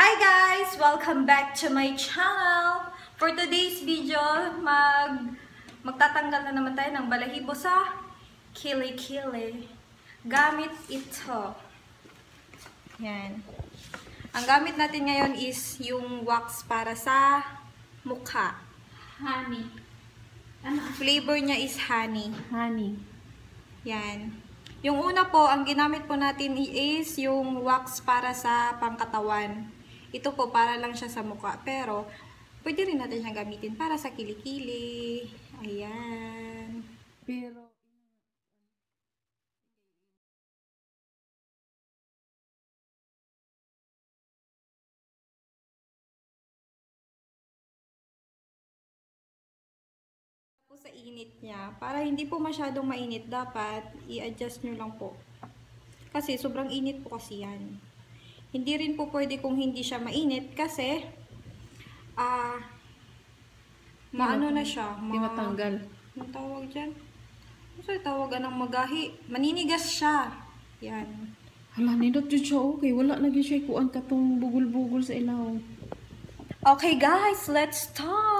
Hi guys! Welcome back to my channel! For today's video, mag magtatanggal na naman tayo ng balahibo sa kili-kili. Gamit ito. Yan. Ang gamit natin ngayon is yung wax para sa mukha. Honey. Ano? Flavor niya is honey. Honey. Yan. Yung una po, ang ginamit po natin is yung wax para sa pangkatawan. Ito po, para lang siya sa mukha. Pero, pwede rin natin siyang gamitin para sa kilikili. Ayan. Pero, po sa init niya. Para hindi po masyadong mainit, dapat i-adjust nyo lang po. Kasi sobrang init po kasi yan. Hindi rin po pwede kung hindi siya mainit kasi ah maano na siya. Ma- matanggal. Anong tawag dyan? Ano tawagan ng magahi? Maninigas siya. Yan. Hala, nindot dyan siya, okay. Wala gyud siya kuan katong bugol-bugol sa ilaw. Okay guys, let's start!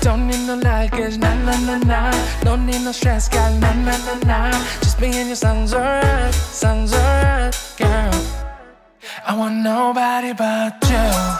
Don't need no luggage, nah nah nah nah. Don't need no stress, girl, nah nah nah nah. Just me and your sounds alright, sounds alright, girl. I want nobody but you.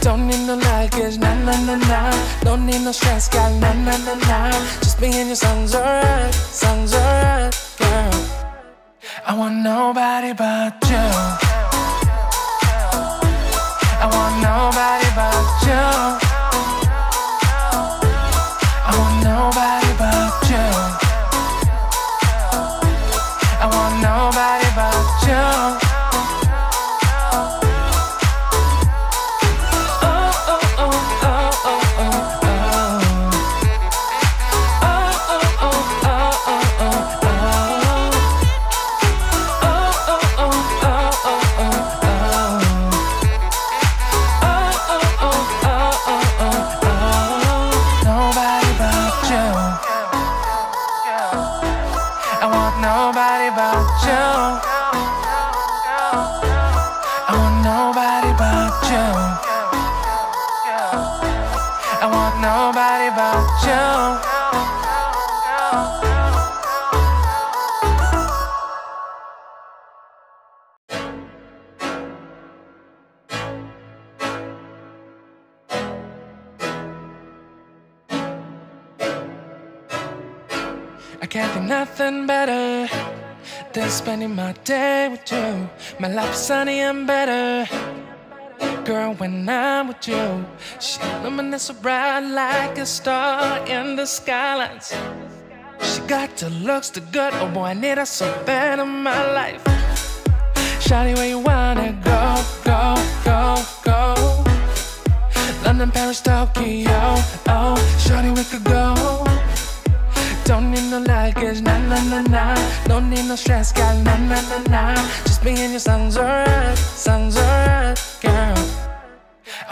Don't need no luggage, nah, nah, nah, nah. Don't need no stress, girl, nah, nah, nah, nah. Just me and your sounds alright, sounds alright, girl. I want nobody but you. I want nobody but you. I want nobody but you. I can't think nothing better than spending my day with you. My life is sunny and better. Girl, when I'm with you, she luminous so bright like a star in the skylines. She got the looks, the good. Oh boy, I need her so bad in my life. Shawty, where you wanna go, go, go, go? London, Paris, Tokyo, oh, Shawty, we could go. Don't need no luggage, nah, nah, nah, nah. Don't need no stress, girl, nah, nah, nah, nah. Just me and your songs alright, songs alright, girl.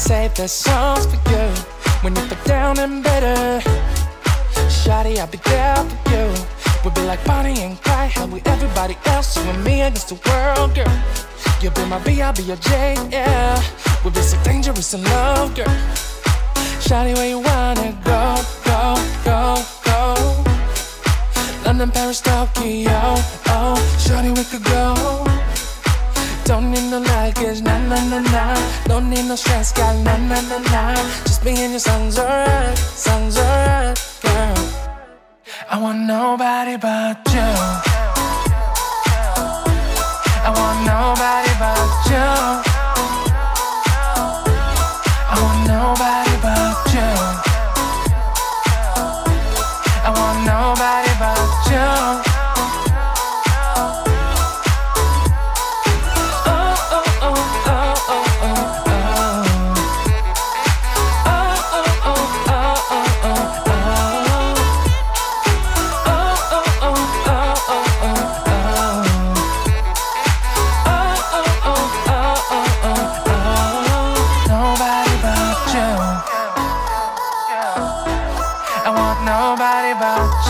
say the songs for you when you feel down and bitter Shawty, I'll be there for you. We'll be like Bonnie and Clyde, held with everybody else, you and me against the world, girl. You'll be my B, I'll be your J, yeah. We'll be so dangerous in love, girl. Shawty, where you wanna go, go, go, go? London, Paris, no luggage, nah, nah, nah, nah. Don't need no stress, girl, nah, nah, nah, nah. Just me and your songs alright, songs alright, girl. I want nobody but you. I want nobody